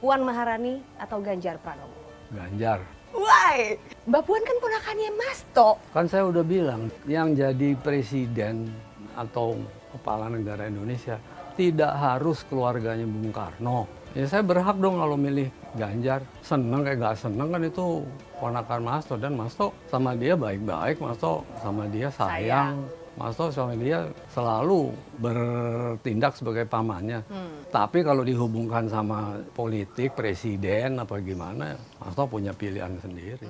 Puan Maharani atau Ganjar Pranowo? Ganjar. Why? Mbak Puan kan ponakannya Mas To. Kan saya udah bilang, yang jadi presiden atau kepala negara Indonesia tidak harus keluarganya Bung Karno. Ya saya berhak dong kalau milih Ganjar. Seneng kayak gak seneng kan itu ponakan Mas To. Dan Mas To sama dia baik-baik, Mas To sama dia sayang. Mas To sama dia selalu bertindak sebagai pamannya. Tapi kalau dihubungkan sama politik, presiden apa gimana, Mas To punya pilihan sendiri.